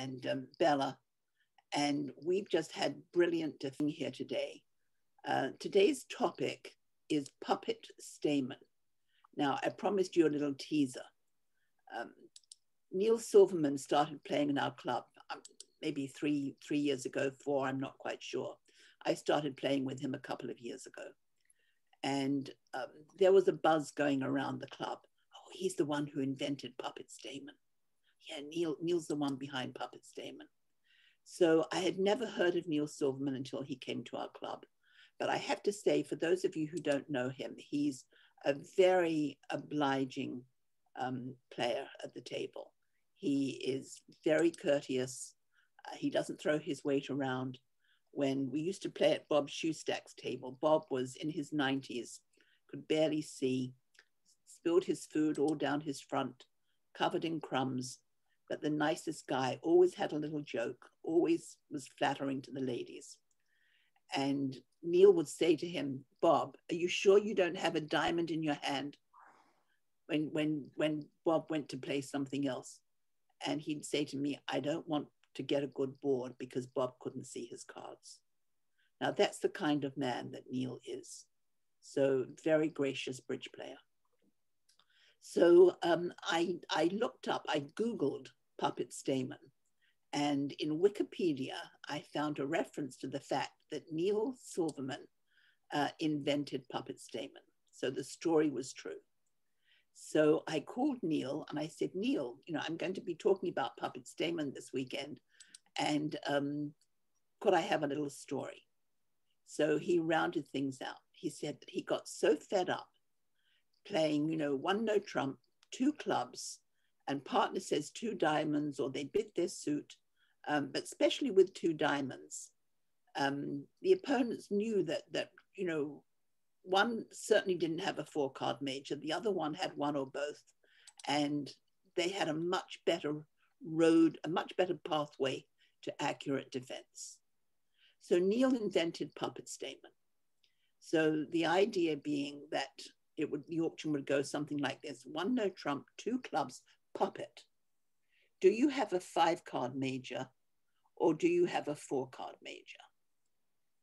and um, Bella, and we've just had brilliant thing here today. Uh, today's topic is puppet Stayman. Now, I promised you a little teaser. Um, Neil Silverman started playing in our club um, maybe three three years ago, four. I'm not quite sure. I started playing with him a couple of years ago, and um, there was a buzz going around the club. Oh, he's the one who invented puppet Stayman. Yeah, Neil Neil's the one behind puppet Stayman. So I had never heard of Neil Silverman until he came to our club. But I have to say, for those of you who don't know him, he's a very obliging um, player at the table. He is very courteous. Uh, he doesn't throw his weight around. When we used to play at Bob Shoestack's table, Bob was in his 90s, could barely see, spilled his food all down his front, covered in crumbs, but the nicest guy, always had a little joke, always was flattering to the ladies. And Neil would say to him, Bob, are you sure you don't have a diamond in your hand? When, when, when Bob went to play something else. And he'd say to me, I don't want to get a good board because Bob couldn't see his cards. Now that's the kind of man that Neil is. So very gracious bridge player. So um, I, I looked up, I Googled Puppet Stayman. And in Wikipedia, I found a reference to the fact that Neil Silverman uh, invented Puppet Stayman. So the story was true. So I called Neil and I said, Neil, you know, I'm going to be talking about Puppet Stayman this weekend. And um, could I have a little story? So he rounded things out. He said that he got so fed up playing, you know, one no trump, two clubs, and partner says two diamonds, or they bid their suit, um, but especially with two diamonds. Um, the opponents knew that that you know one certainly didn't have a four card major, the other one had one or both. And they had a much better road, a much better pathway to accurate defense. So Neil invented puppet Stayman. So the idea being that it would the auction would go something like this: one no trump, two clubs, puppet. Do you have a five card major or do you have a four card major?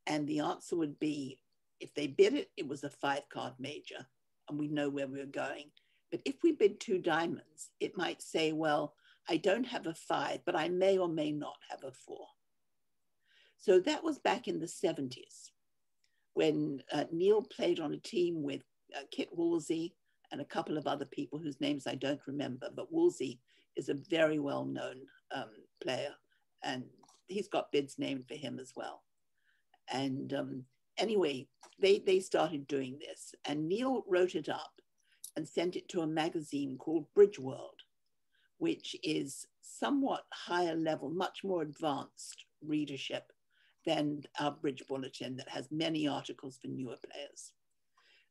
And the answer would be if they bid it, it was a five card major and we know where we are going. But if we bid two diamonds, it might say, well, I don't have a five, but I may or may not have a four. So that was back in the 70s when uh, Neil played on a team with uh, Kit Woolsey and a couple of other people whose names I don't remember, but Woolsey is a very well known um, player and he's got bids named for him as well. And um, anyway, they, they started doing this, and Neil wrote it up and sent it to a magazine called Bridge World, which is somewhat higher level, much more advanced readership than our Bridge Bulletin that has many articles for newer players.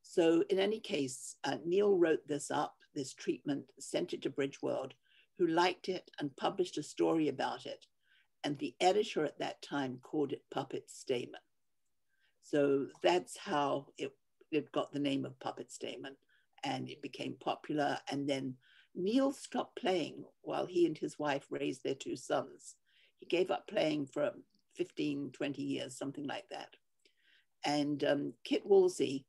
So in any case, uh, Neil wrote this up, this treatment, sent it to Bridge World, who liked it and published a story about it. And the editor at that time called it Puppet Stayman. So that's how it, it got the name of Puppet Stayman and it became popular. And then Neil stopped playing while he and his wife raised their two sons. He gave up playing for 15, 20 years, something like that. And um, Kit Woolsey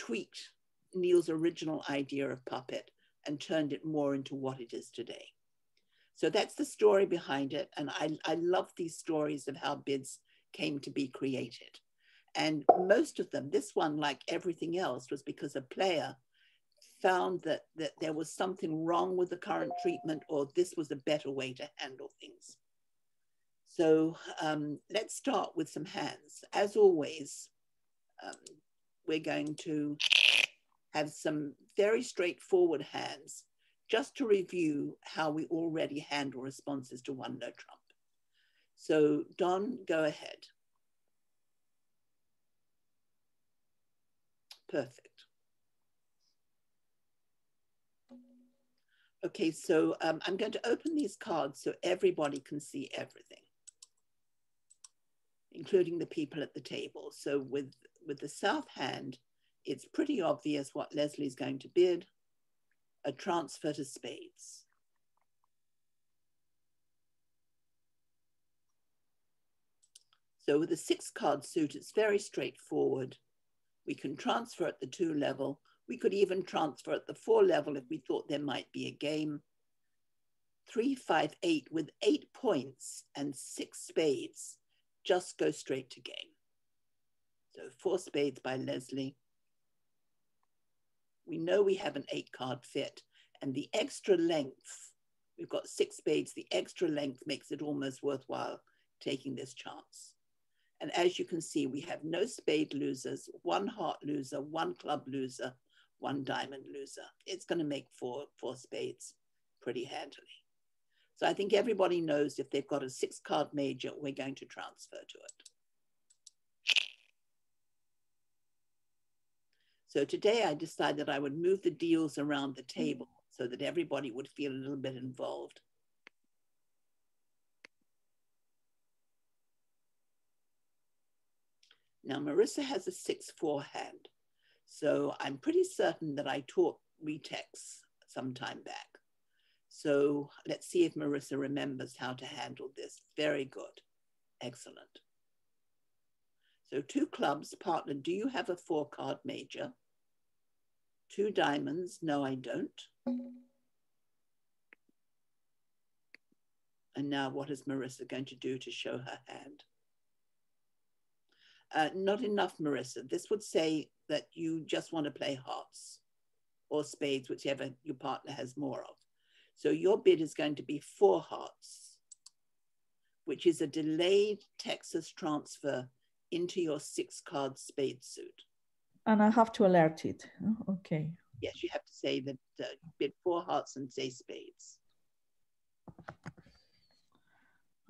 tweaked Neil's original idea of puppet and turned it more into what it is today. So that's the story behind it. And I, I love these stories of how bids came to be created. And most of them, this one, like everything else, was because a player found that, that there was something wrong with the current treatment or this was a better way to handle things. So um, let's start with some hands. As always, um, we're going to have some very straightforward hands just to review how we already handle responses to one no trump. So Don, go ahead. Perfect. Okay, so um, I'm going to open these cards so everybody can see everything, including the people at the table. So with, with the south hand, it's pretty obvious what Leslie's going to bid, a transfer to spades. So with a six card suit, it's very straightforward. We can transfer at the two level. We could even transfer at the four level if we thought there might be a game. Three, five, eight with eight points and six spades, just go straight to game. So four spades by Leslie. We know we have an eight card fit and the extra length, we've got six spades, the extra length makes it almost worthwhile taking this chance. And as you can see, we have no spade losers, one heart loser, one club loser, one diamond loser. It's going to make four, four spades pretty handily. So I think everybody knows if they've got a six card major, we're going to transfer to it. So today I decided that I would move the deals around the mm. table so that everybody would feel a little bit involved. Now Marissa has a 6-4 hand. So I'm pretty certain that I taught retex some time back. So let's see if Marissa remembers how to handle this. Very good. Excellent. So two clubs, partner, do you have a four card major? Two diamonds, no, I don't. And now what is Marissa going to do to show her hand? Uh, not enough, Marissa. This would say that you just want to play hearts or spades, whichever your partner has more of. So your bid is going to be four hearts, which is a delayed Texas transfer into your six card spade suit. And I have to alert it. Okay. Yes, you have to say that uh, bid four hearts and say spades.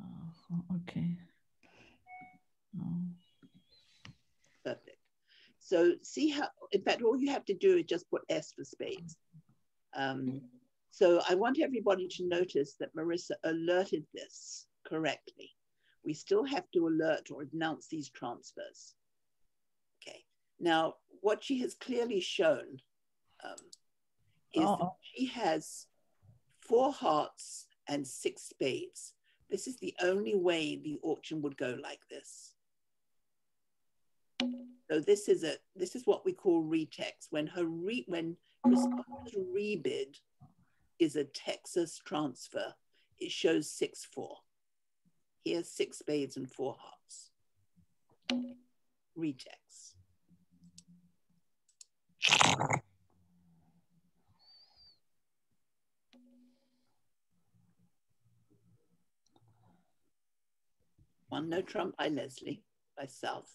Uh, okay. Perfect. So see how, in fact, all you have to do is just put S for spades. Um, so I want everybody to notice that Marissa alerted this correctly. We still have to alert or announce these transfers. Okay. Now, what she has clearly shown um, is that she has four hearts and six spades. This is the only way the auction would go like this. So this is a this is what we call retex. When her re when responder's rebid is a Texas transfer, it shows six four. Here's six spades and four hearts. Retex. One no trump by Leslie, by South.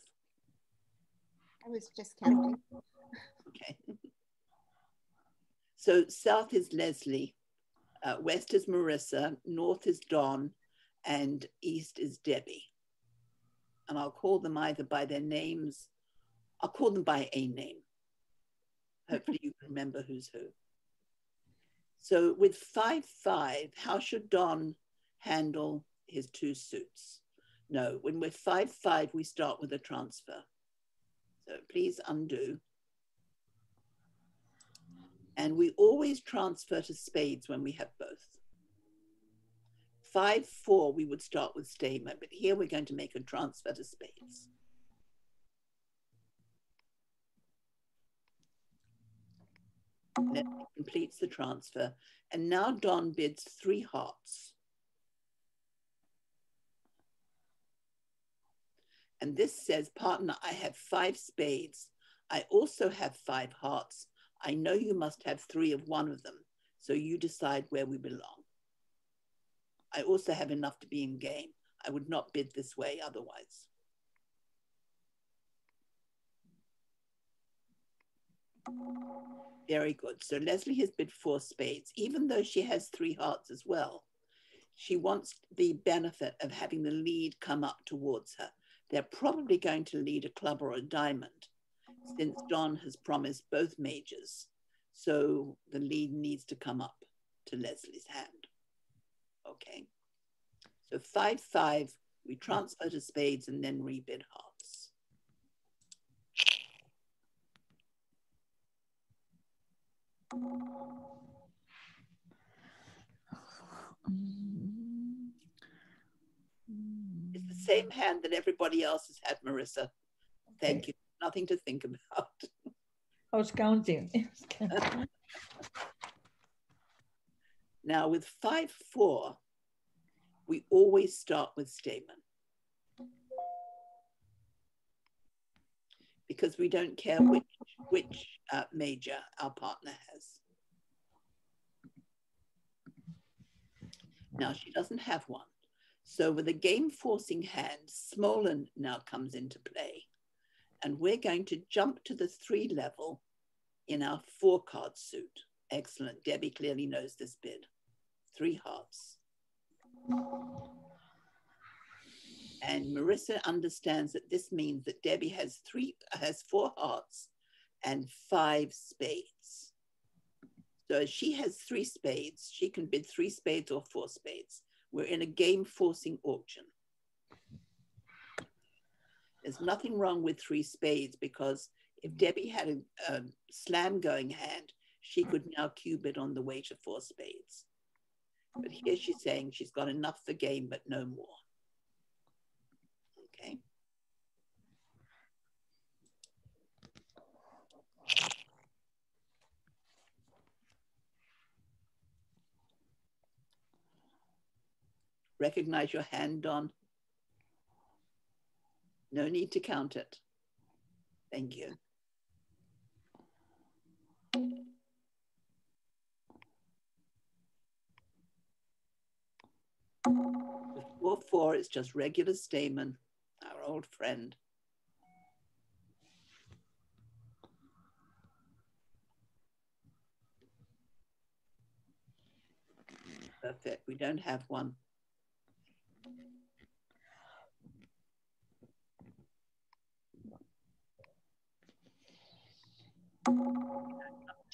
I was just counting. Okay. So South is Leslie, uh, West is Marissa, North is Don, and East is Debbie. And I'll call them either by their names, I'll call them by a name. Hopefully you can remember who's who. So with 5-5, how should Don handle his two suits? No, when we're 5-5, we start with a transfer. So please undo. And we always transfer to spades when we have both. 5-4, we would start with Stayman, but here we're going to make a transfer to spades. That completes the transfer. And now Don bids three hearts. And this says, partner, I have five spades. I also have five hearts. I know you must have three of one of them. So you decide where we belong. I also have enough to be in game. I would not bid this way otherwise. Very good. So Leslie has bid four spades, even though she has three hearts as well. She wants the benefit of having the lead come up towards her. They're probably going to lead a club or a diamond since Don has promised both majors. So the lead needs to come up to Leslie's hand. Okay. So 5 5, we transfer to spades and then rebid hearts. It's the same hand that everybody else has had, Marissa. Thank you. Nothing to think about. I was counting. I was counting. Now with five, four, we always start with Stayman. Because we don't care which, which uh, major our partner has. Now she doesn't have one. So with a game forcing hand, Smolen now comes into play. And we're going to jump to the three level in our four card suit. Excellent. Debbie clearly knows this bid. Three hearts. And Marissa understands that this means that Debbie has three has four hearts and five spades. So she has three spades, she can bid three spades or four spades. We're in a game forcing auction. There's nothing wrong with three spades because if Debbie had a, a slam going hand, she could now cube it on the way to four spades. But here she's saying she's got enough for game, but no more. Okay. Recognize your hand, Don. No need to count it. Thank you. Four four is just regular Stayman, our old friend. Perfect. We don't have one.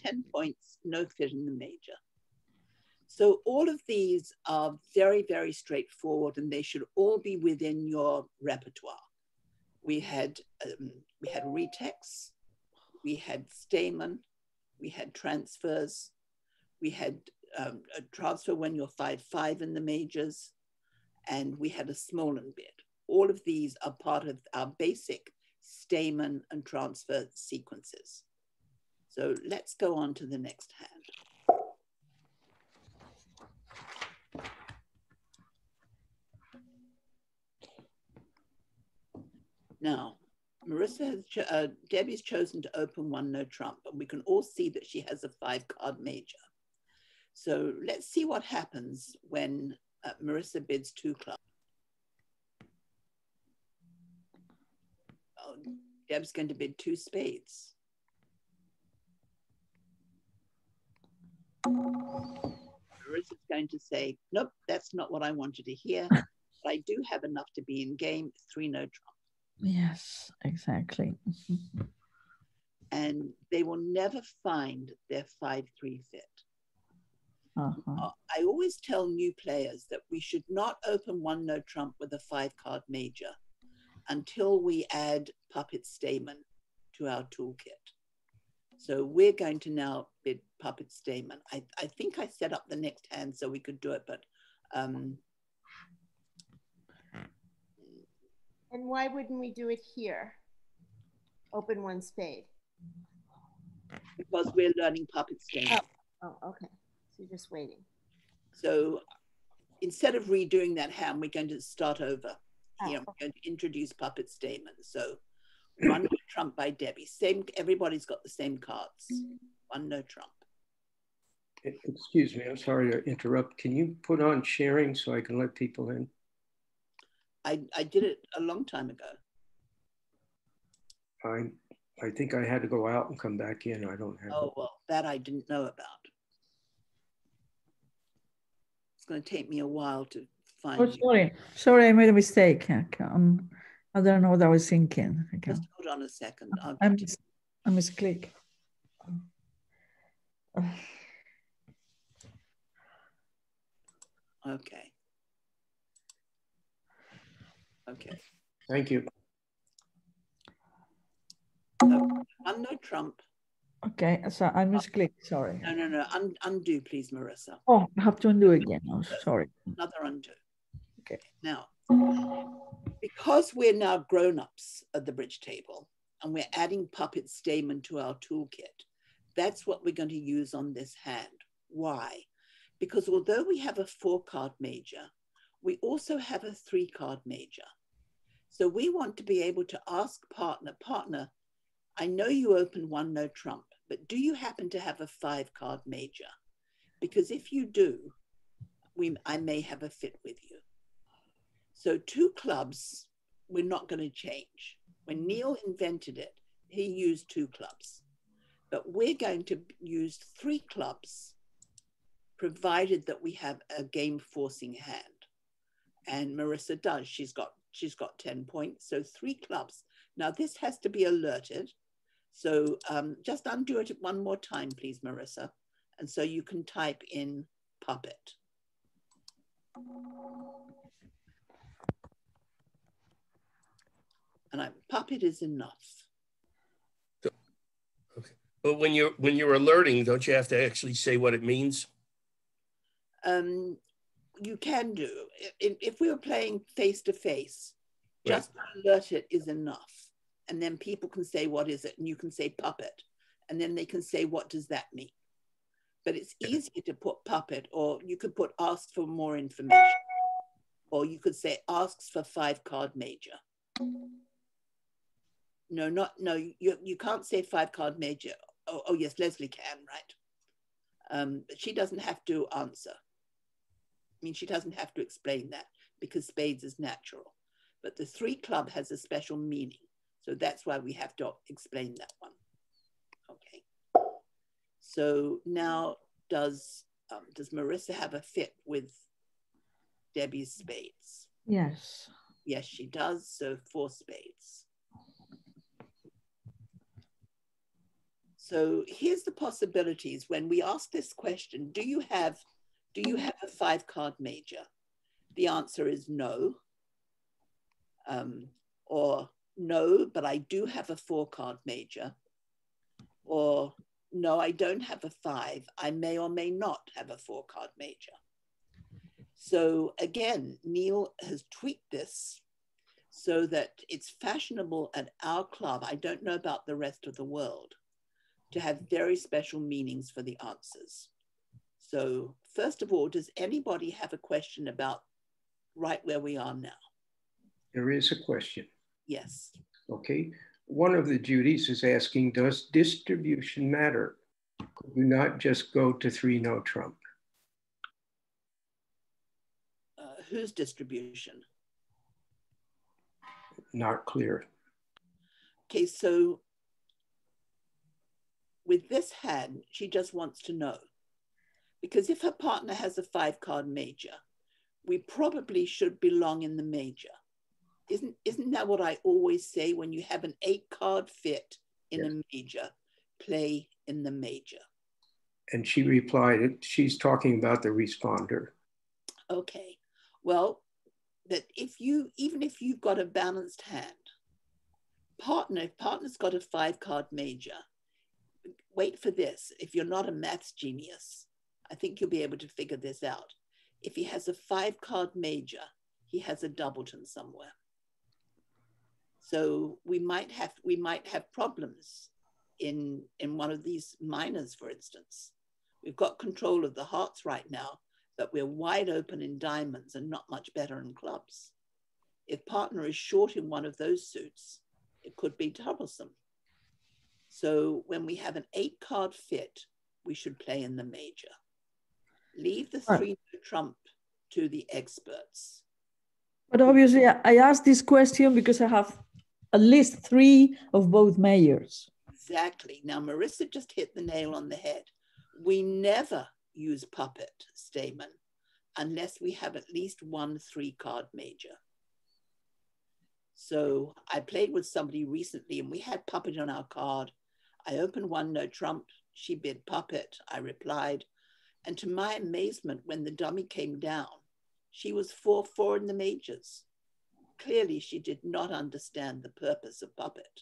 Ten points, no fit in the major. So all of these are very, very straightforward and they should all be within your repertoire. We had, um, we had retex, we had Stayman, we had transfers, we had um, a transfer when you're 5-5 in the majors, and we had a Smolen bid. All of these are part of our basic Stayman and transfer sequences. So let's go on to the next hand. Now, Marissa has, cho- uh, Debbie's chosen to open one no trump, and we can all see that she has a five card major. So let's see what happens when uh, Marissa bids two clubs. Oh, Deb's going to bid two spades. Marissa's going to say, nope, that's not what I wanted to hear. but I do have enough to be in game, three no trump. Yes, exactly. And they will never find their 5 3 fit. Uh-huh. Uh, I always tell new players that we should not open one no trump with a five card major until we add puppet Stayman to our toolkit. So we're going to now bid puppet Stayman. I, I think I set up the next hand so we could do it, but um, And why wouldn't we do it here? Open one spade. because we're learning puppet Stayman. Oh, oh, okay. So you're just waiting. So instead of redoing that hand, we're going to start over. Oh, Here, we're going to introduce puppet Stayman. So one no trump by Debbie. Same, everybody's got the same cards. One no trump. Excuse me, I'm sorry to interrupt. Can you put on sharing so I can let people in? I, I did it a long time ago. I, I think I had to go out and come back in. I don't have. Oh, well, that I didn't know about. It's going to take me a while to find Oh, you. sorry. Sorry, I made a mistake. I can I don't know what I was thinking. I Just hold on a second. I'll I'm just- mis- I misclick. Okay. Okay. Thank you. Um, One no trump. Okay, so I misclicked. Sorry. No, no, no. Un- undo, please, Marissa. Oh, I have to undo again. Oh, sorry. Another undo. Okay. Now, because we're now grown-ups at the bridge table and we're adding puppet Stayman to our toolkit, that's what we're going to use on this hand. Why? Because although we have a four card major, we also have a three card major. So we want to be able to ask partner, partner, I know you open one no trump, but do you happen to have a five card major? Because if you do, we, I may have a fit with you. So two clubs, we're not going to change. When Neil invented it, he used two clubs. But we're going to use three clubs, provided that we have a game forcing hand. And Marissa does. She's got she's got 10 points. So three clubs. Now this has to be alerted. So um, just undo it one more time, please, Marissa. And so you can type in puppet. And I, puppet is enough. Okay. But when you're when you're alerting, don't you have to actually say what it means? Um, you can do. If, if we were playing face to face, just alert it is enough. And then people can say, what is it? And you can say puppet. And then they can say, what does that mean? But it's easier to put puppet, or you could put ask for more information. Or you could say asks for five card major. No, not, no, you, you can't say five card major. Oh, oh yes, Leslie can, right? Um, but she doesn't have to answer. I mean, she doesn't have to explain that because spades is natural. But the three club has a special meaning. So that's why we have to explain that one. Okay. So now does um, does Marissa have a fit with Debbie's spades? Yes. Yes, she does. So four spades. So here's the possibilities when we ask this question, do you have do you have a five card major? The answer is no. Um, or no, but I do have a four card major. Or no, I don't have a five. I may or may not have a four card major. So again, Neil has tweaked this so that it's fashionable at our club. I don't know about the rest of the world to have very special meanings for the answers. So first of all, does anybody have a question about right where we are now? There is a question. Yes. Okay. One of the Judys is asking, does distribution matter? Could you not just go to three no trump? Uh, whose distribution? Not clear. Okay, so with this hand, she just wants to know because if her partner has a five card major, we probably should belong in the major. Isn't, isn't that what I always say? When you have an eight card fit in yes. a major, play in the major. And she replied, she's talking about the responder. Okay. Well, that if you, even if you've got a balanced hand, partner, if partner's got a five card major, wait for this. If you're not a maths genius, I think you'll be able to figure this out. If he has a five card major, he has a doubleton somewhere. So we might have we might have problems in in one of these minors, for instance. We've got control of the hearts right now, but we're wide open in diamonds and not much better in clubs. If partner is short in one of those suits, it could be troublesome. So when we have an eight card fit, we should play in the major. Leave the three right. trump to the experts. But obviously, I asked this question because I have at least three of both majors. Exactly. Now, Marissa just hit the nail on the head. We never use puppet Stayman unless we have at least one three card major. So I played with somebody recently and we had puppet on our card. I opened one no trump. She bid puppet. I replied, and to my amazement, when the dummy came down, she was 4 4 in the majors. Clearly, she did not understand the purpose of puppet.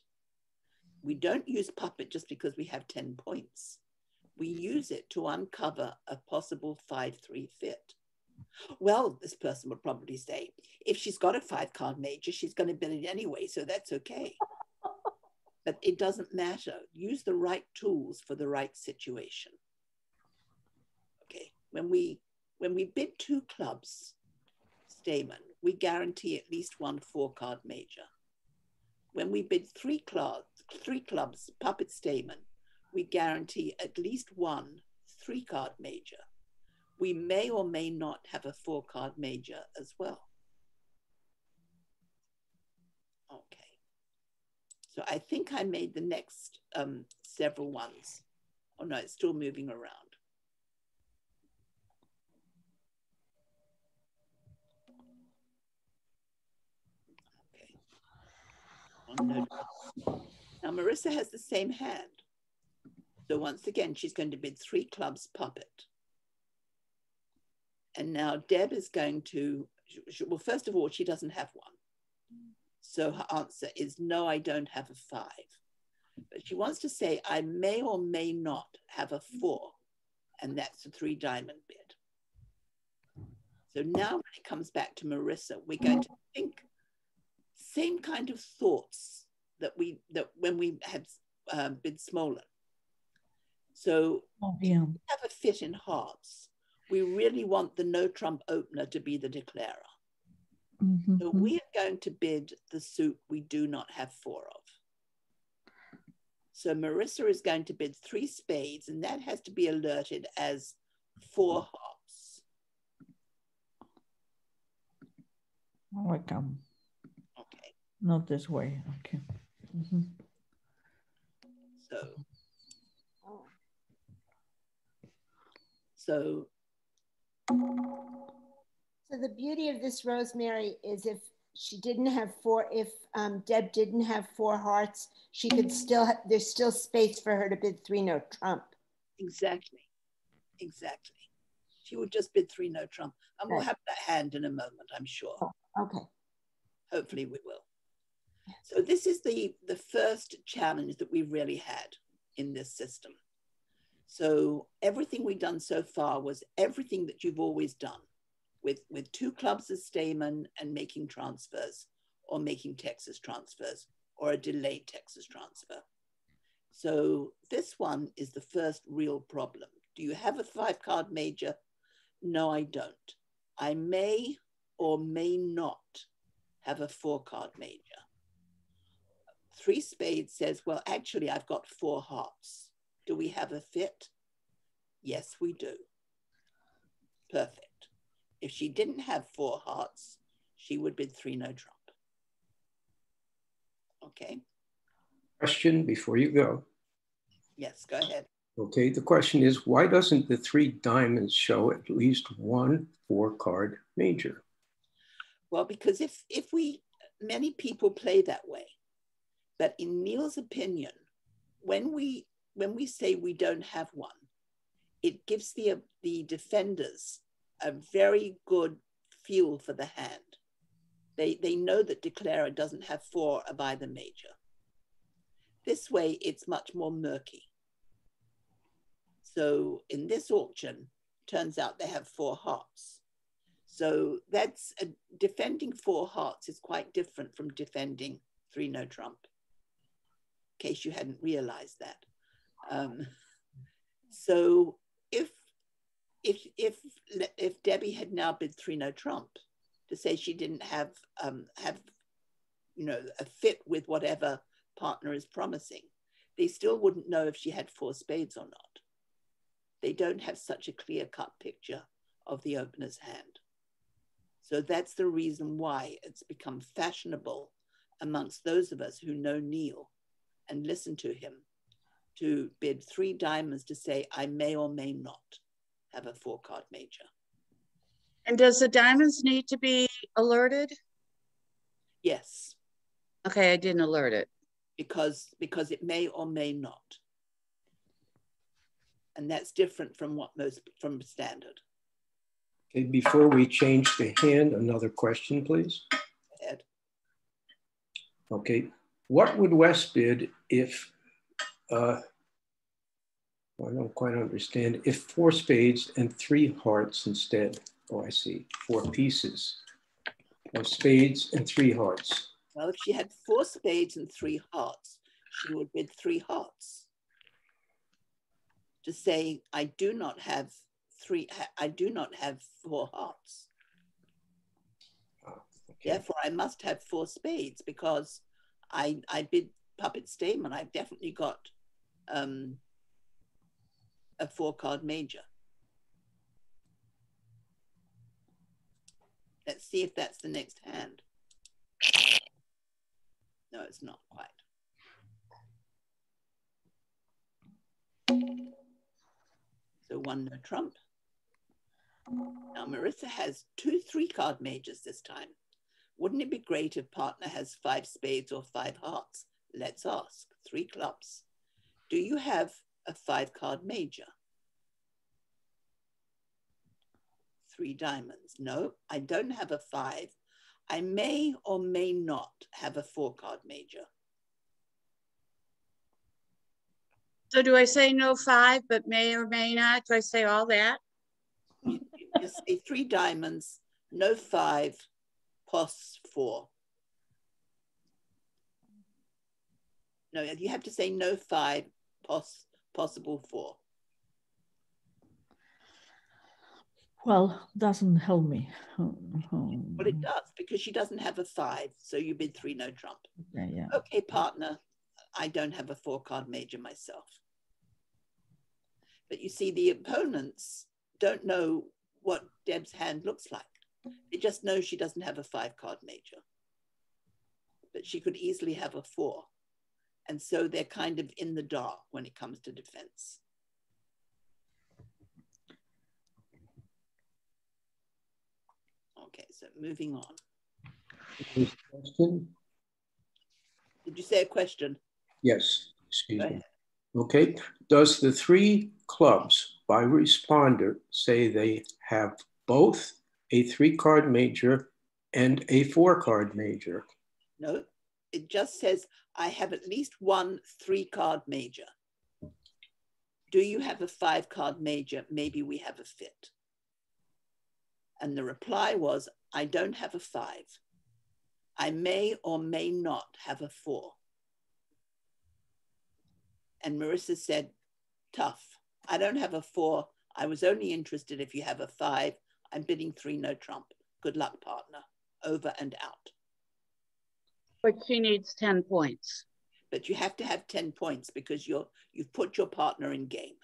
We don't use puppet just because we have 10 points. We use it to uncover a possible 5 3 fit. Well, this person would probably say, if she's got a five card major, she's going to bid it anyway, so that's okay. but it doesn't matter. Use the right tools for the right situation. When we when we bid two clubs, Stayman, we guarantee at least one four card major. When we bid three clubs, three clubs, puppet Stayman, we guarantee at least one three card major. We may or may not have a four card major as well. Okay. So I think I made the next um, several ones. Oh no, it's still moving around. Okay. Oh, no. Now Marissa has the same hand. So once again, she's going to bid three clubs puppet. And now Deb is going to, well, first of all, she doesn't have one. So her answer is no, I don't have a five. But she wants to say, I may or may not have a four. And that's a three diamond bid. So now when it comes back to Marissa, we're going to think same kind of thoughts that we that when we had um, bid Smolen. So Oh, yeah. have a fit in hearts. We really want the no trump opener to be the declarer. Mhm, So mhm. we are going to bid the suit we do not have four of. So Marissa is going to bid three spades, and that has to be alerted as four hearts. I come. Okay, Not this way. Okay. Mhm. so Oh, so So the beauty of this Rosemary is if she didn't have four, if um, Deb didn't have four hearts, she could still, ha- there's still space for her to bid three no trump. exactly, exactly. She would just bid three no trump, and we'll have that hand in a moment, I'm sure. Okay. hopefully we will. So this is the, the first challenge that we really had in this system. So everything we've done so far was everything that you've always done with, with two clubs as Stayman and making transfers or making Texas transfers or a delayed Texas transfer. So this one is the first real problem. Do you have a five card major? No, I don't. I may or may not have a four card major. Three spades says, well, actually, I've got four hearts. Do we have a fit? Yes, we do. Perfect. If she didn't have four hearts, she would bid three no trump. Okay, Question before you go. yes, go ahead. Okay, the question is why doesn't the three diamonds show at least one four card major? Well, because if if we many people play that way, but in Neil's opinion, when we when we say we don't have one, it gives the the defenders a very good feel for the hand. They they know that declarer doesn't have four of either major. This way, it's much more murky. So in this auction, turns out they have four hearts. So that's a, defending four hearts is quite different from defending three no trump. Case you hadn't realized that. Um, so if if if if Debbie had now bid three no trump to say she didn't have um, have you know a fit with whatever partner is promising, they still wouldn't know if she had four spades or not. They don't have such a clear cut picture of the opener's hand. So that's the reason why it's become fashionable amongst those of us who know Neil and listen to him to bid three diamonds to say, I may or may not have a four card major. And does the diamonds need to be alerted? Yes, Okay, I didn't alert it. because, because it may or may not. And that's different from what most, from standard. Okay, before we change the hand, another question, please. Ed. Okay, what would West bid if, uh, I don't quite understand, if four spades and three hearts instead? oh, I see, four pieces of spades and three hearts. Well, if she had four spades and three hearts, she would bid three hearts. To say, I do not have three, I do not have four hearts. Ah, okay. Therefore, I must have four spades because I, I bid puppet Stayman. I've definitely got um, a four card major. Let's see if that's the next hand. No, it's not quite. So one no trump. Now Marissa has two three card majors this time. Wouldn't it be great if partner has five spades or five hearts? Let's ask. Three clubs. Do you have a five card major? Three diamonds. No, I don't have a five. I may or may not have a four card major. So do I say no five, but may or may not? Do I say all that? You, you say three diamonds, no five, plus four. No, you have to say no five, pos, possible four. Well, doesn't help me. Well, it does because she doesn't have a five, so you bid three, no trump. Yeah, yeah. Okay, partner, I don't have a four card major myself. But you see, the opponents don't know what Deb's hand looks like. They just know she doesn't have a five card major. But she could easily have a four. And so they're kind of in the dark when it comes to defense. Okay, so moving on. Question? Did you say a question? Yes, excuse me. Okay, does the three clubs by responder say they have both a three card major and a four card major? No, it just says, I have at least one three card major. Do you have a five card major? Maybe we have a fit. And the reply was, I don't have a five. I may or may not have a four. And Marissa said, tough. I don't have a four. I was only interested if you have a five. I'm bidding three, no trump. Good luck, partner. Over and out. But she needs 10 points. but you have to have 10 points because you're you've put your partner in game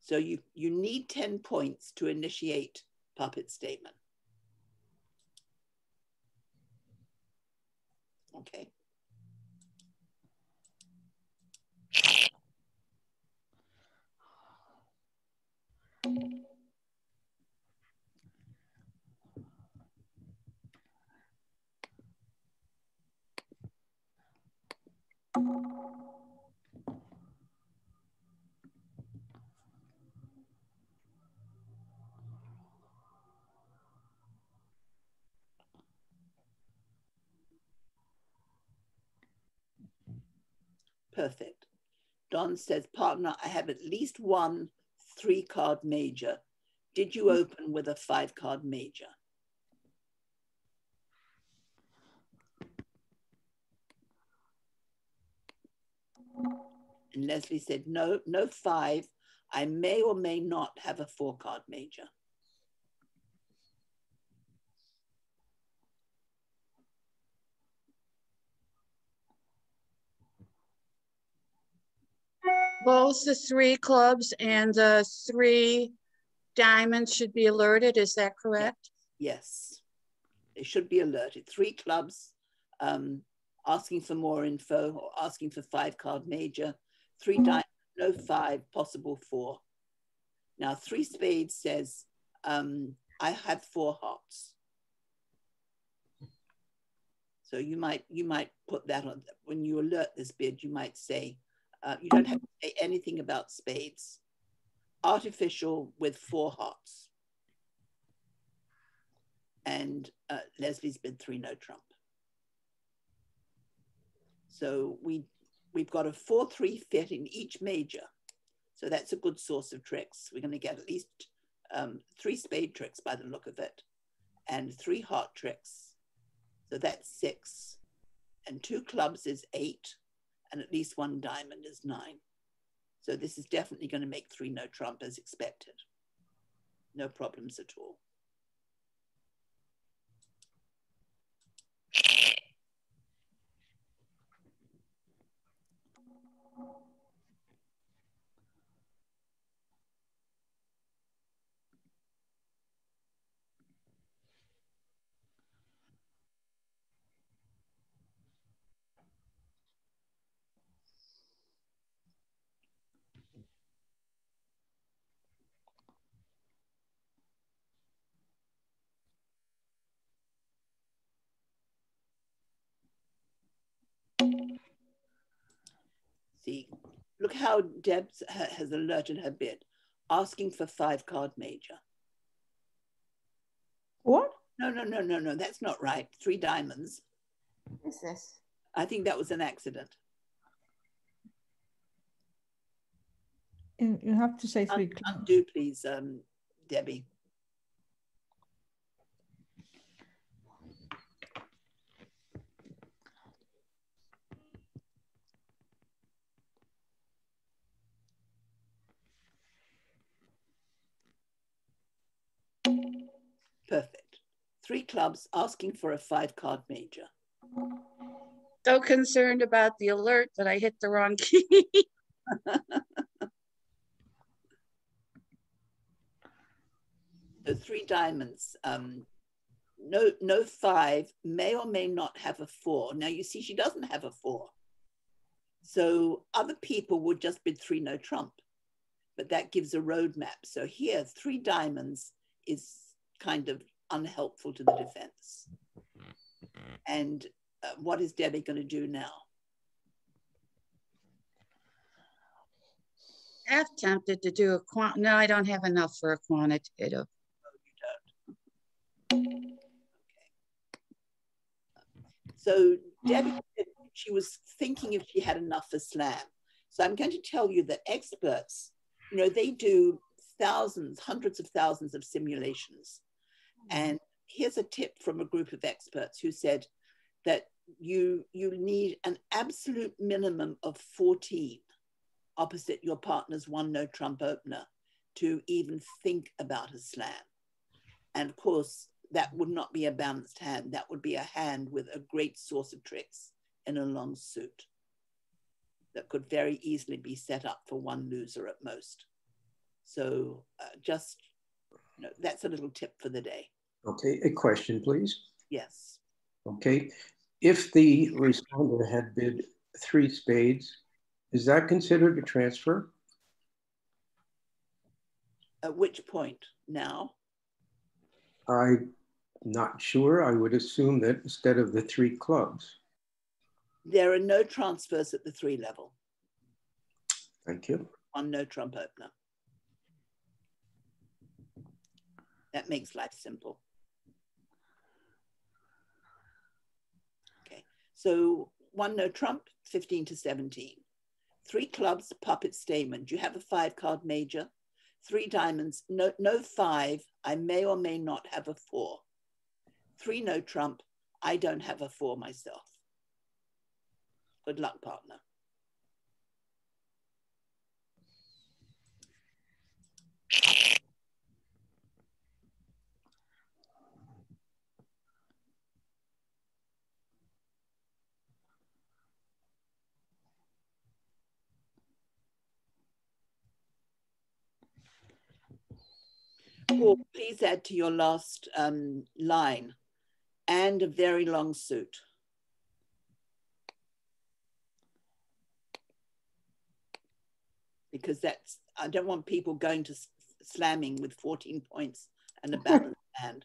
so you you need 10 points to initiate puppet Stayman okay perfect. Don says partner i have at least one three card major. Did you hmm. open with a five card major And Leslie said, no, no five. I may or may not have a four card major. Both the three clubs and the three diamonds should be alerted. Is that correct? Yes, they should be alerted. Three clubs um, asking for more info or asking for five card major, three diamonds, no five, possible four. Now, three spades says, um, I have four hearts. So you might you might put that on when you alert this bid. You might say uh, you don't have to say anything about spades. Artificial with four hearts. And uh, Leslie's bid three no trump. So we we've got a four three fit in each major. So that's a good source of tricks. We're going to get at least um, three spade tricks by the look of it, and three heart tricks. So that's six. And two clubs is eight, and at least one diamond is nine. So this is definitely going to make three no trump as expected. No problems at all. See, look how Deb has alerted her bid, asking for five card major. What? No, no, no, no, no, that's not right. Three diamonds. What is this? I think that was an accident. You you have to say three Un- clubs. Undo, please, um, Debbie. Perfect. Three clubs asking for a five card major. So concerned about the alert that I hit the wrong key. So three diamonds. Um, no, no five may or may not have a four. Now you see, she doesn't have a four. So other people would just bid three no trump, but that gives a roadmap. So here, three diamonds is kind of unhelpful to the defense. And uh, what is Debbie going to do now? Half tempted to do a quant. No, I don't have enough for a quantitative. So Debbie she was thinking if she had enough for slam. So I'm going to tell you that experts, you know, they do thousands, hundreds of thousands of simulations. And here's a tip from a group of experts who said that you you need an absolute minimum of 14 opposite your partner's one no trump opener to even think about a slam. And of course, that would not be a balanced hand. That would be a hand with a great source of tricks in a long suit that could very easily be set up for one loser at most. So uh, just, know, that's a little tip for the day. Okay, a question, please. Yes. Okay, if the responder had bid three spades, is that considered a transfer? At which point now? I'm not sure. I would assume that instead of the three clubs. There are no transfers at the three level Thank you. on no trump opener. That makes life simple. Okay, so one no trump, 15 to 17. Three clubs, puppet Stayman. You have a five card major? Three diamonds, no, no five. I may or may not have a four. Three no trump. I don't have a four myself. Good luck, partner. Or please add to your last um, line, and a very long suit. Because that's, I don't want people going to slamming with 14 points and a balanced hand.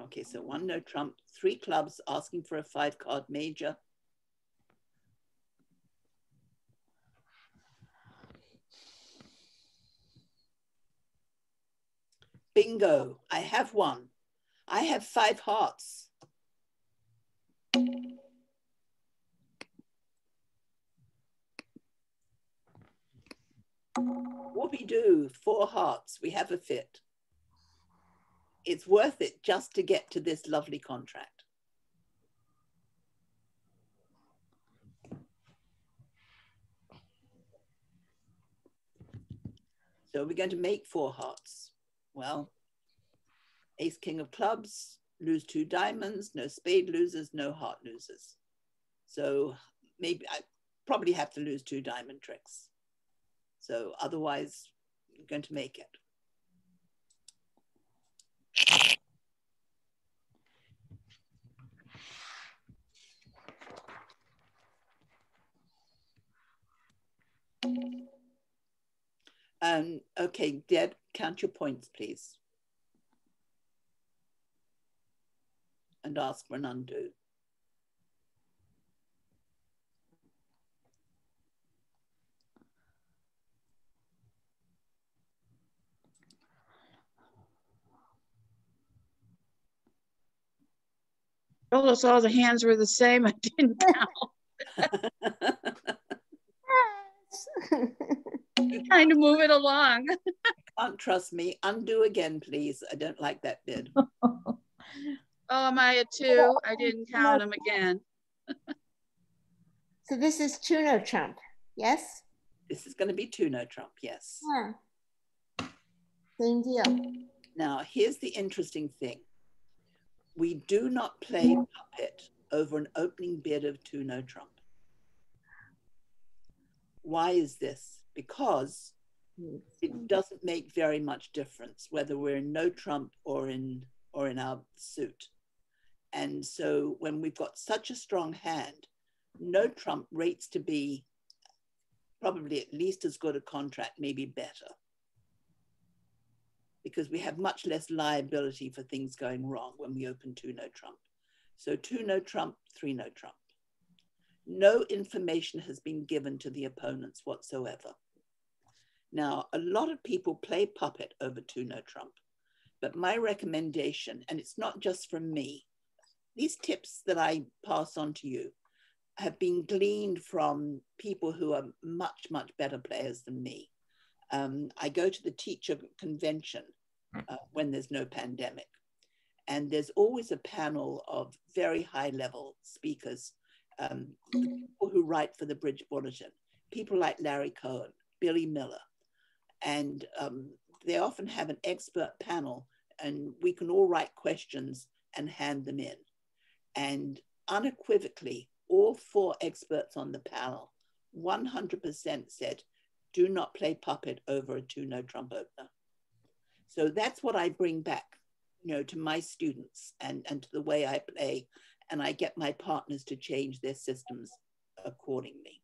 Okay, so one no trump, three clubs asking for a five card major. Bingo, I have one. I have five hearts. Whoopie do, four hearts, we have a fit. It's worth it just to get to this lovely contract. So we're going to make four hearts. Well, ace, king of clubs, lose two diamonds, no spade losers, no heart losers. So maybe I probably have to lose two diamond tricks. So otherwise, you're going to make it. Um, okay, Deb, count your points, please. And ask for an undo. Told us all the hands were the same. I didn't count. Trying to move it along. Can't trust me. Undo again, please. I don't like that bid. Oh, am I at two? I didn't count them again. So this is two no trump, yes? This is going to be two no trump, yes. Yeah. Same deal. Now, here's the interesting thing. We do not play puppet over an opening bid of two no trump. Why is this? Because it mm-hmm. doesn't make very much difference whether we're in no trump or in or in our suit. And so when we've got such a strong hand, no trump rates to be probably at least as good a contract, maybe better. Because we have much less liability for things going wrong when we open two no trump. So two no trump, three no trump. No information has been given to the opponents whatsoever. Now, a lot of people play puppet over two no trump, but my recommendation, and it's not just from me, these tips that I pass on to you have been gleaned from people who are much, much better players than me. Um, I go to the teacher convention uh, when there's no pandemic, and there's always a panel of very high level speakers, um, people who write for the Bridge Bulletin, people like Larry Cohen, Billy Miller, and um, they often have an expert panel, and we can all write questions and hand them in. And unequivocally, all four experts on the panel 100% said, do not play puppet over a two no trump opener. So that's what I bring back, you know, to my students and, and to the way I play. And I get my partners to change their systems accordingly.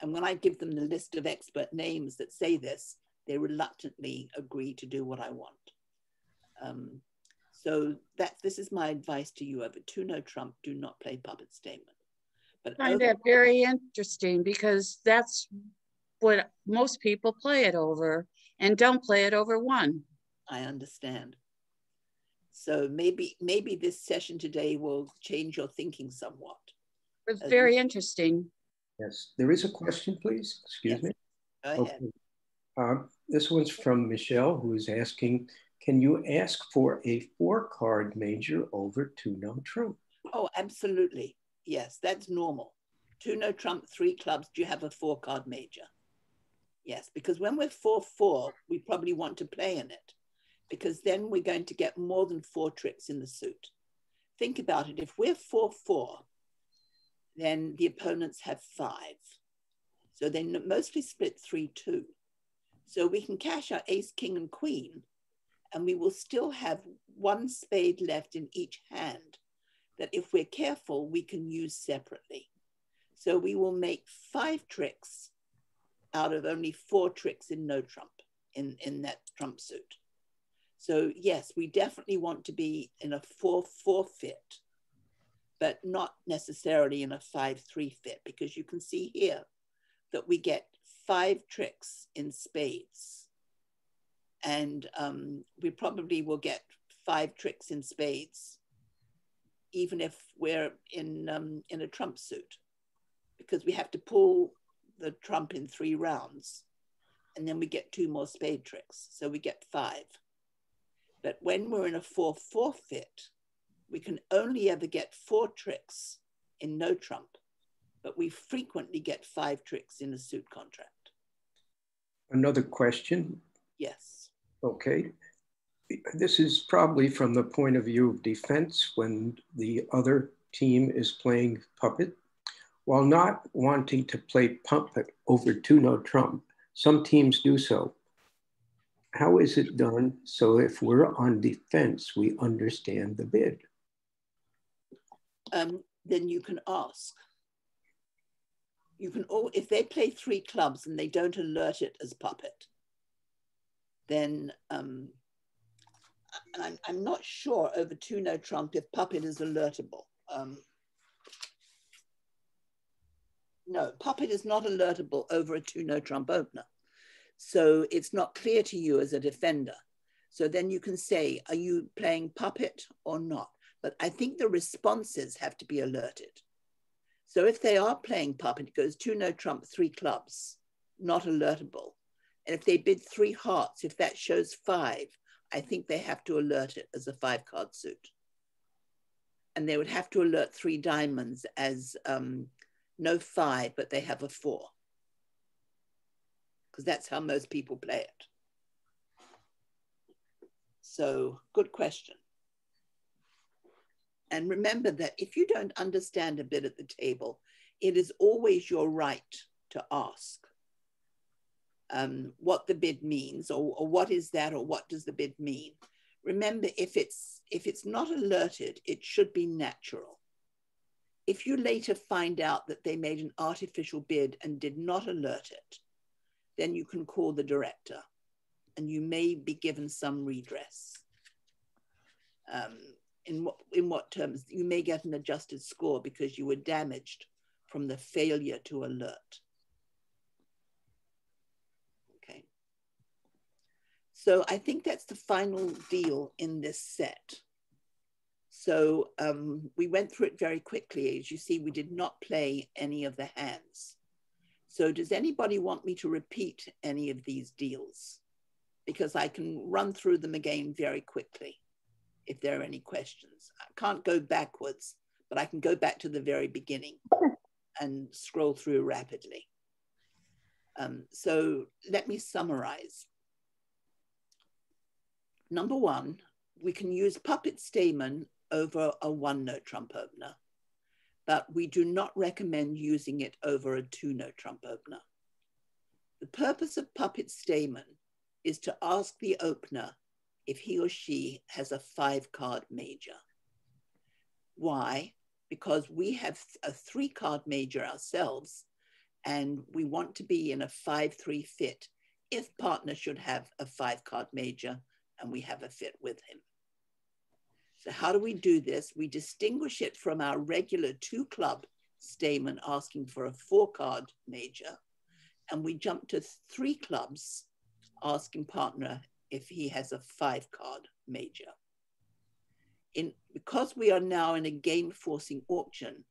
And when I give them the list of expert names that say this, they reluctantly agree to do what I want. Um, so that this is my advice to you over to no trump, do not play puppet Stayman. But I find over- that very interesting because that's what most people play it over and don't play it over one. I understand. So maybe maybe this session today will change your thinking somewhat. It's very interesting. Yes, there is a question, please. Excuse Yes. me. Go ahead. Okay. Um, this one's from Michelle, who is asking, can you ask for a four card major over two no trump? Oh, absolutely. Yes, that's normal. Two no trump, three clubs. Do you have a four card major? Yes, because when we're 4 4, we probably want to play in it because then we're going to get more than four tricks in the suit. Think about it. If we're 4 4, then the opponents have five. So they mostly split 3 2. So we can cash our ace, king, and queen, and we will still have one spade left in each hand that if we're careful, we can use separately. So we will make five tricks out of only four tricks in no trump in, in that trump suit. So yes, we definitely want to be in a four four fit, but not necessarily in a five three fit because you can see here that we get five tricks in spades, and um, we probably will get five tricks in spades, even if we're in um, in a trump suit, because we have to pull the trump in three rounds. and then we get two more spade tricks. So we get five. But when we're in a 4-4 fit, we can only ever get four tricks in no trump, but we frequently get five tricks in a suit contract. Another question. Yes. Okay. This is probably from the point of view of defense when the other team is playing puppet. While not wanting to play puppet over two no trump, some teams do so. How is it done so if we're on defense, we understand the bid? Um, then you can ask. You can, all, if they play three clubs and they don't alert it as puppet, then um, I'm, I'm not sure over two no trump if puppet is alertable. Um, no, puppet is not alertable over a two no trump opener. So it's not clear to you as a defender. So then you can say, are you playing puppet or not? But I think the responses have to be alerted. So if they are playing puppet, it goes two no trump, three clubs, not alertable. And if they bid three hearts, if that shows five, I think they have to alert it as a five card suit. And they would have to alert three diamonds as um, no five, but they have a four. Because that's how most people play it. So, good question. And remember that if you don't understand a bit at the table, it is always your right to ask um, what the bid means or, or what is that or what does the bid mean. Remember, if it's, if it's not alerted, it should be natural. If you later find out that they made an artificial bid and did not alert it, then you can call the director and you may be given some redress. Um, in what, in what terms? You may get an adjusted score because you were damaged from the failure to alert. Okay. So I think that's the final deal in this set. So um, we went through it very quickly. As you see, we did not play any of the hands. So does anybody want me to repeat any of these deals? Because I can run through them again very quickly if there are any questions. I can't go backwards, but I can go back to the very beginning and scroll through rapidly. Um, so let me summarize. Number one, we can use puppet Stayman over a one note trump opener, but we do not recommend using it over a two note trump opener. The purpose of puppet Stayman is to ask the opener if he or she has a five card major. Why? Because we have a three card major ourselves and we want to be in a 5 3 fit if partner should have a five card major and we have a fit with him. So, how do we do this? We distinguish it from our regular two club Stayman asking for a four card major, and we jump to three clubs asking partner if he has a five card major. In, because we are now in a game forcing auction,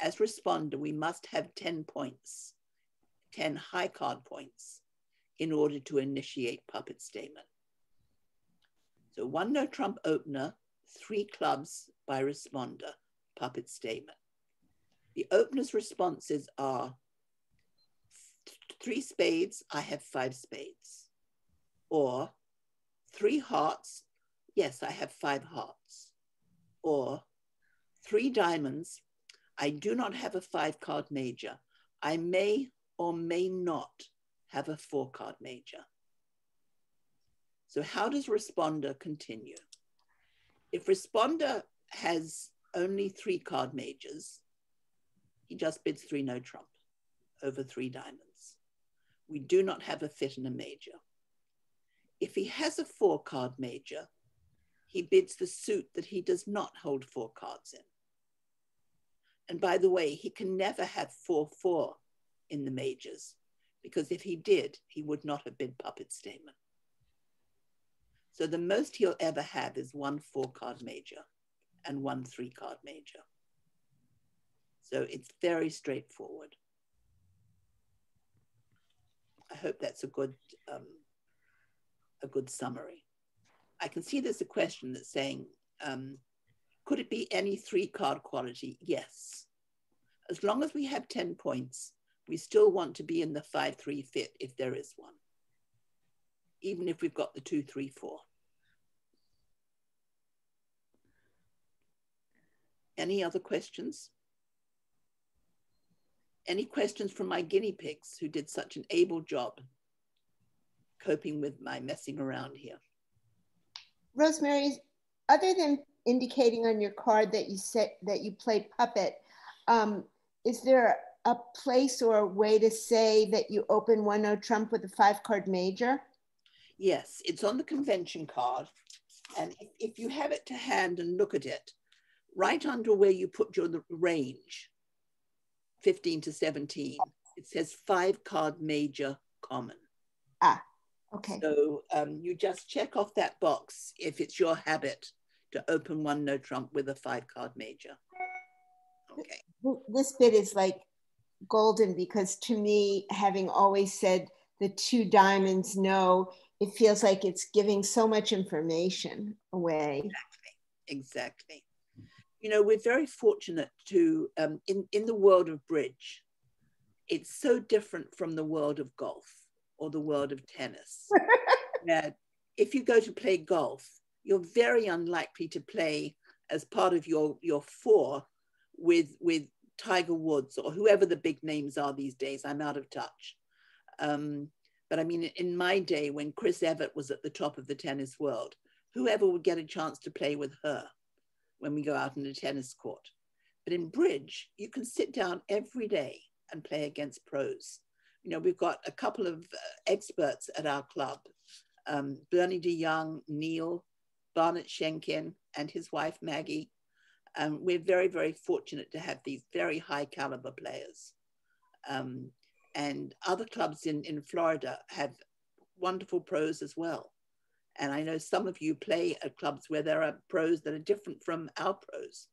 as responder, we must have 10 points, 10 high card points in order to initiate puppet Stayman. So one no trump opener, three clubs by responder, puppet Stayman. The opener's responses are three spades, I have five spades. Or three hearts, yes, I have five hearts. Or three diamonds, I do not have a five card major. I may or may not have a four card major. So how does responder continue? If responder has only three card majors, he just bids three no trump over three diamonds. We do not have a fit and a major. If he has a four card major, he bids the suit that he does not hold four cards in. And by the way, he can never have 4 4 in the majors because if he did, he would not have bid Puppet Stayman. So the most he'll ever have is one four card major and one three card major. So it's very straightforward. I hope that's a good um, a good summary. I can see there's a question that's saying, um, could it be any three card quality? Yes. As long as we have 10 points, we still want to be in the 5-3 fit if there is one, even if we've got the 2-3-4. Any other questions? Any questions from my guinea pigs who did such an able job coping with my messing around here? Rosemary, other than indicating on your card that you said that you play puppet, um, is there a place or a way to say that you open one no trump with a five card major? Yes, it's on the convention card. And if, if you have it to hand and look at it, right under where you put your range, 15 to 17, it says five card major common. Ah, okay. So um, you just check off that box if it's your habit to open one no trump with a five card major. Okay. This bit is like golden because to me, having always said the two diamonds no, it feels like it's giving so much information away. Exactly. Exactly you know, we're very fortunate to, um, in, in the world of bridge, it's so different from the world of golf or the world of tennis. that if you go to play golf, you're very unlikely to play as part of your, your four with, with Tiger Woods or whoever the big names are these days. I'm out of touch. Um, but I mean, in my day, when Chris Evert was at the top of the tennis world, whoever would get a chance to play with her? when we go out on a tennis court. But in bridge, you can sit down every day and play against pros. You know, we've got a couple of uh, experts at our club, um, Bernie DeYoung, Neil, Barnett Schenkin, and his wife Maggie. Um, we're very, very fortunate to have these very high caliber players. Um, and other clubs in, in Florida have wonderful pros as well. And I know some of you play at clubs where there are pros that are different from our pros.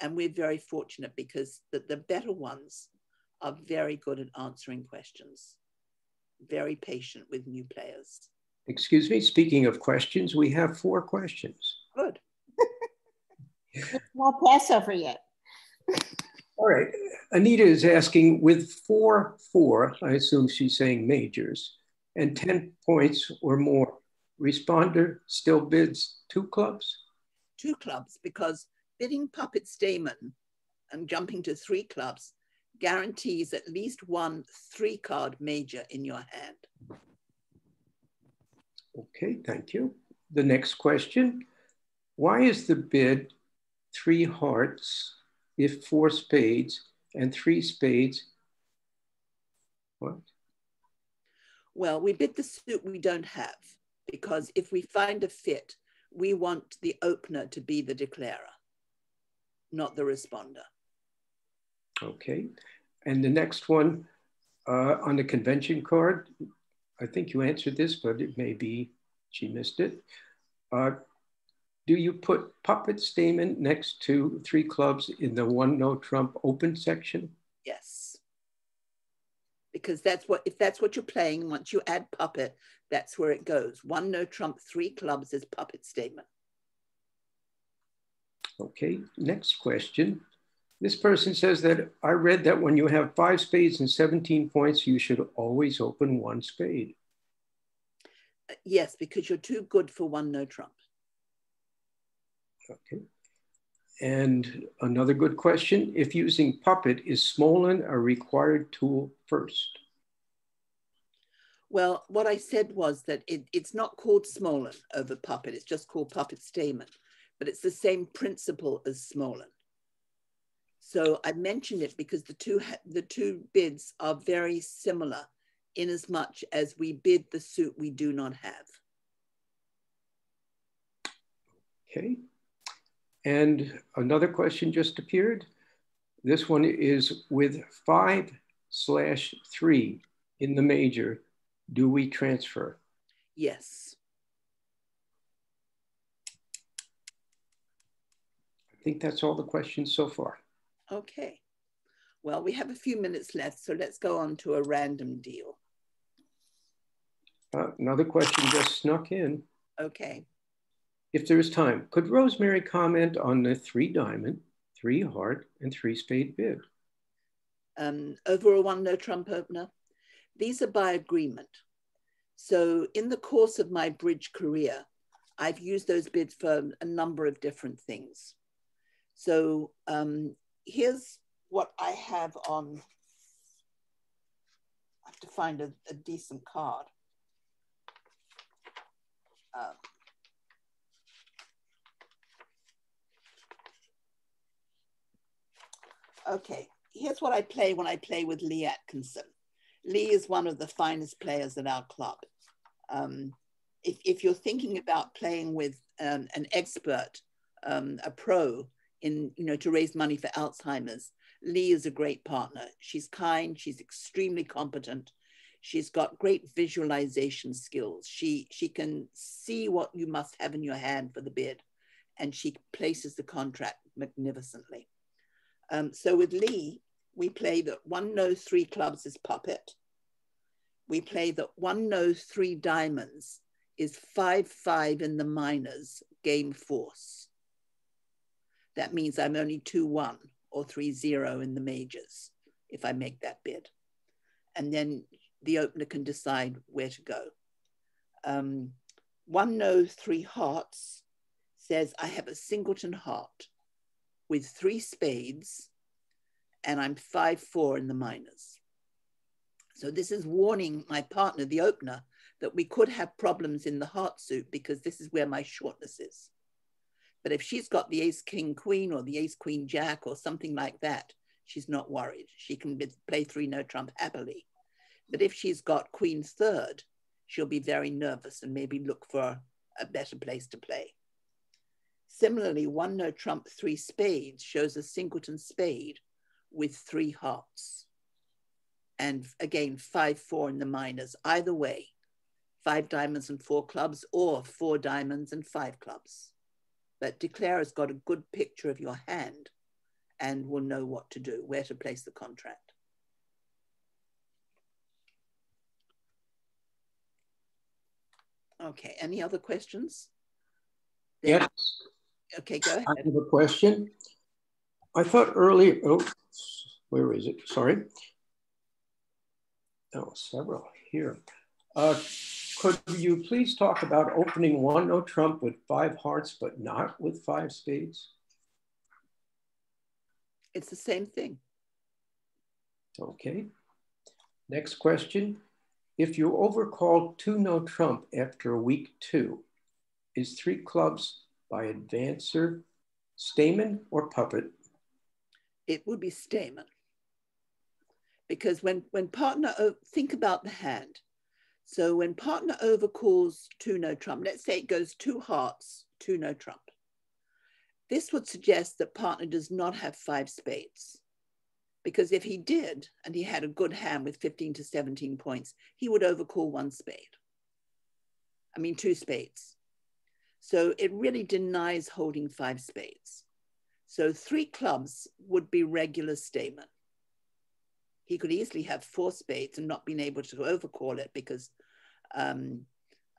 And we're very fortunate because the, the better ones are very good at answering questions, very patient with new players. Excuse me, speaking of questions, we have four questions. Good. not Passover yet. All right. Anita is asking with four, four, I assume she's saying majors, and 10 points or more, responder still bids two clubs? Two clubs, because bidding puppet Stayman and jumping to three clubs guarantees at least one three card major in your hand. Okay, thank you. The next question Why is the bid three hearts if four spades and three spades? What? Well, we bid the suit we don't have because if we find a fit, we want the opener to be the declarer, not the responder. Okay. And the next one uh, on the convention card, I think you answered this, but it may be she missed it. Uh, do you put puppet Stayman next to three clubs in the one no trump open section? Yes. Because that's what, if that's what you're playing, once you add puppet, that's where it goes. One no trump, three clubs is puppet Stayman. Okay, next question. This person says that I read that when you have five spades and 17 points, you should always open one spade. Yes, because you're too good for one no trump. Okay. And another good question, if using puppet, is Smolen a required tool first? Well, what I said was that it, it's not called Smolen over Puppet, it's just called Puppet Stayman, but it's the same principle as Smolen. So I mentioned it because the two, the two bids are very similar in as much as we bid the suit we do not have. Okay. And another question just appeared. This one is with five slash three in the major, do we transfer? Yes. I think that's all the questions so far. Okay. Well, we have a few minutes left, so let's go on to a random deal. Uh, another question just snuck in. Okay. If there's time, could Rosemary comment on the three diamond, three heart, and three spade bid? Um, over a one no trump opener. These are by agreement. So in the course of my bridge career, I've used those bids for a number of different things. So um, here's what I have on, I have to find a, a decent card. Um, okay, here's what I play when I play with Lee Atkinson. Lee is one of the finest players at our club. Um, if, if, you're thinking about playing with um, an expert, um, a pro in, you know, to raise money for Alzheimer's, Lee is a great partner. She's kind, she's extremely competent. She's got great visualization skills. She, she can see what you must have in your hand for the bid and she places the contract magnificently. Um, so with Lee, we play that one knows three clubs is puppet. We play that one knows three diamonds is five five in the minors game force. That means I'm only two one or three zero in the majors if I make that bid, and then the opener can decide where to go. Um, one knows three hearts says I have a singleton heart with three spades and I'm five four in the minors. So this is warning my partner, the opener, that we could have problems in the heart suit because this is where my shortness is. But if she's got the ace king queen or the ace queen jack or something like that, she's not worried. She can play three no trump happily. But if she's got queen third, she'll be very nervous and maybe look for a better place to play. Similarly, one no trump three spades shows a singleton spade with three hearts. And again, five, four in the minors. Either way, five diamonds and four clubs, or four diamonds and five clubs. But Declare has got a good picture of your hand and will know what to do, where to place the contract. Okay, any other questions? Yes. Okay, go ahead. I have a question. I thought earlier, oh, where is it? Sorry. Oh, several here. Uh, could you please talk about opening one no trump with five hearts, but not with five spades? It's the same thing. Okay. Next question. If you overcall two no trump after a week two, is three clubs by advancer, Stayman or puppet? It would be Stayman. Because when, when partner, oh, think about the hand. So when partner overcalls two no trump, let's say it goes two hearts, two no trump. This would suggest that partner does not have five spades. Because if he did, and he had a good hand with 15 to 17 points, he would overcall one spade. I mean, two spades. So it really denies holding five spades. So three clubs would be regular Stayman. He could easily have four spades and not been able to overcall it because um,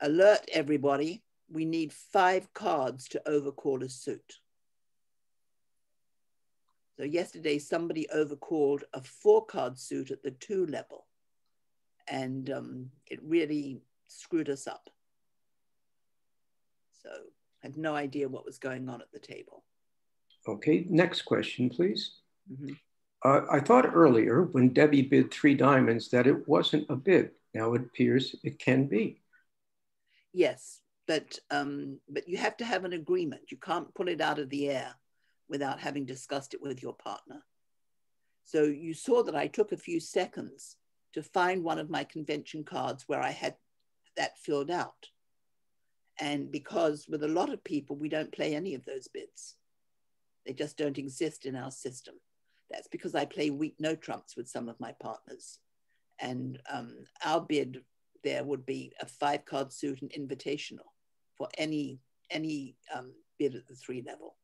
alert everybody, we need five cards to overcall a suit. So yesterday, somebody overcalled a four card suit at the two level and um, it really screwed us up. So I had no idea what was going on at the table. Okay, next question, please. Mm-hmm. Uh, I thought earlier when Debbie bid three diamonds that it wasn't a bid. Now it appears it can be. Yes, but um, but you have to have an agreement. You can't pull it out of the air without having discussed it with your partner. So you saw that I took a few seconds to find one of my convention cards where I had that filled out. And because with a lot of people, we don't play any of those bids. They just don't exist in our system. That's because I play weak no trumps with some of my partners. And um, our bid there would be a five card suit and invitational for any any um, bid at the three level.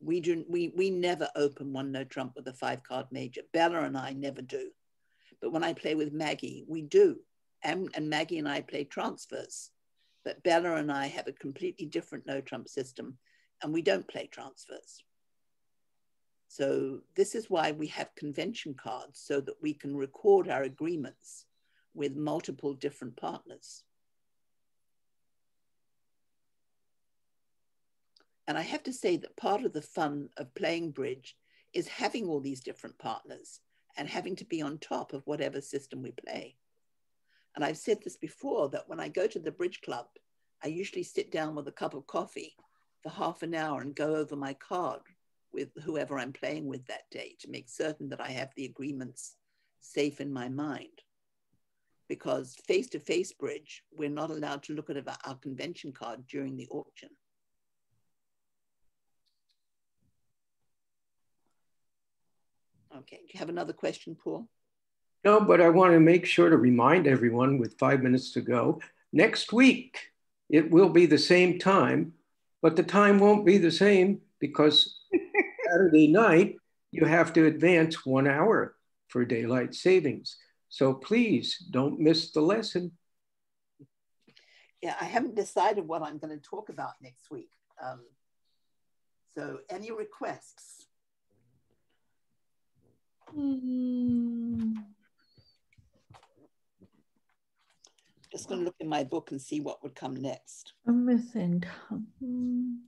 We do we we never open one no trump with a five card major. Bella and I never do. But when I play with Maggie, we do and, and Maggie and I play transfers. But Bella and I have a completely different no trump system, and we don't play transfers. So this is why we have convention cards so that we can record our agreements with multiple different partners. And I have to say that part of the fun of playing bridge is having all these different partners and having to be on top of whatever system we play. And I've said this before that when I go to the bridge club, I usually sit down with a cup of coffee for half an hour and go over my card with whoever I'm playing with that day to make certain that I have the agreements safe in my mind. Because face to face bridge, we're not allowed to look at our convention card during the auction. Okay, do you have another question, Paul? No, but I want to make sure to remind everyone with five minutes to go. Next week, it will be the same time, but the time won't be the same because Saturday night, you have to advance one hour for daylight savings. So please don't miss the lesson. Yeah, I haven't decided what I'm going to talk about next week. Um, so any requests? Mm. Just going to look in my book and see what would come next. Let me think. Mm.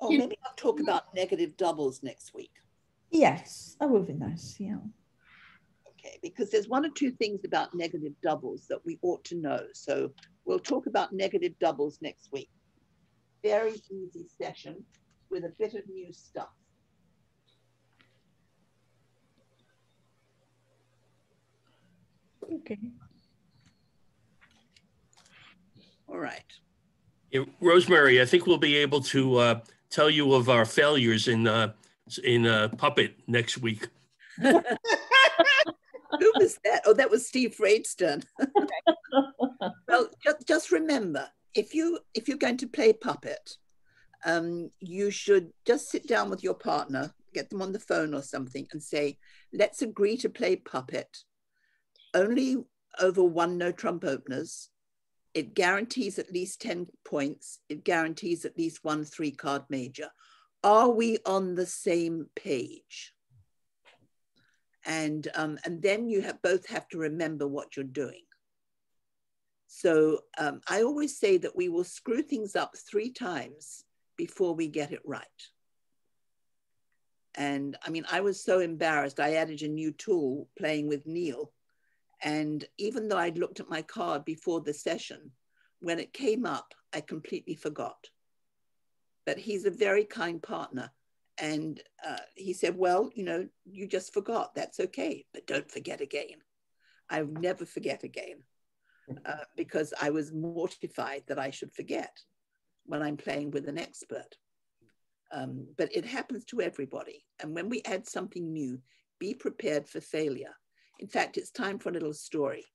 Oh, maybe I'll talk about negative doubles next week. Yes, that would be nice. Yeah. Okay, because there's one or two things about negative doubles that we ought to know. So we'll talk about negative doubles next week. Very easy session with a bit of new stuff. Okay. All right. Yeah, Rosemary, I think we'll be able to uh, tell you of our failures in uh, in uh, Puppet next week. Who was that? Oh, that was Steve Freidstern. well, just, just remember, if you if you're going to play Puppet, um, you should just sit down with your partner, get them on the phone or something, and say, "Let's agree to play Puppet only over one no trump openers. It guarantees at least 10 points. It guarantees at least one three card major. Are we on the same page? And, um, and then you have both have to remember what you're doing. So um, I always say that we will screw things up three times before we get it right. And I mean, I was so embarrassed. I added a new tool playing with Neil and even though I'd looked at my card before the session, when it came up, I completely forgot. But he's a very kind partner. And uh, he said, Well, you know, you just forgot. That's okay. But don't forget again. I'll never forget again uh, because I was mortified that I should forget when I'm playing with an expert. Um, but it happens to everybody. And when we add something new, be prepared for failure. In fact, it's time for a little story.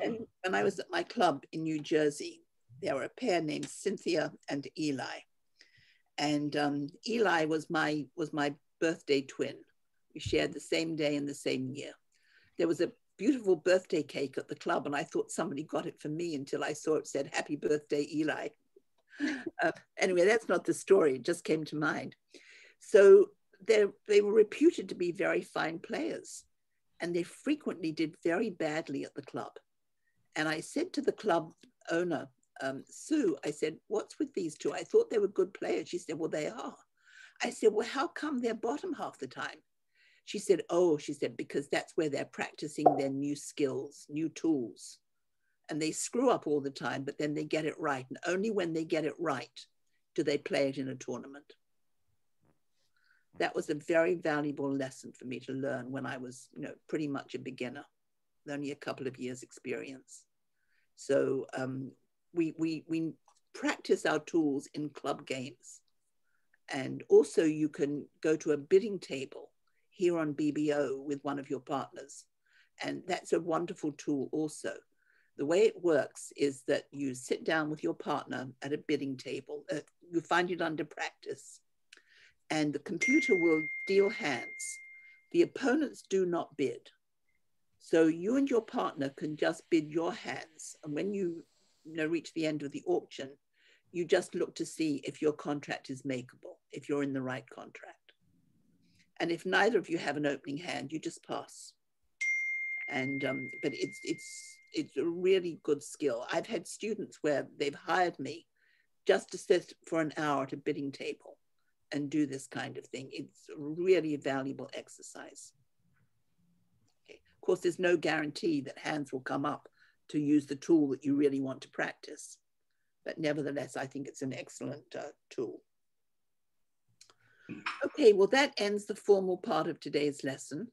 And when I was at my club in New Jersey, there were a pair named Cynthia and Eli. And um, Eli was my, was my birthday twin. We shared the same day and the same year. There was a beautiful birthday cake at the club, and I thought somebody got it for me until I saw it said, Happy birthday, Eli. uh, anyway, that's not the story, it just came to mind. So they were reputed to be very fine players and they frequently did very badly at the club. And I said to the club owner, um, Sue, I said, what's with these two? I thought they were good players. She said, well, they are. I said, well, how come they're bottom half the time? She said, oh, she said, because that's where they're practicing their new skills, new tools. And they screw up all the time, but then they get it right. And only when they get it right do they play it in a tournament that was a very valuable lesson for me to learn when I was, you know, pretty much a beginner, only a couple of years experience. So um, we, we, we practice our tools in club games. And also you can go to a bidding table here on BBO with one of your partners. And that's a wonderful tool also. The way it works is that you sit down with your partner at a bidding table. Uh, you find it under practice and the computer will deal hands. The opponents do not bid. So you and your partner can just bid your hands. And when you, you know, reach the end of the auction, you just look to see if your contract is makeable, if you're in the right contract. And if neither of you have an opening hand, you just pass. And um, but it's it's it's a really good skill. I've had students where they've hired me just to sit for an hour at a bidding table and do this kind of thing. It's really a valuable exercise. Okay. Of course, there's no guarantee that hands will come up to use the tool that you really want to practice. But nevertheless, I think it's an excellent uh, tool. Okay, well, that ends the formal part of today's lesson.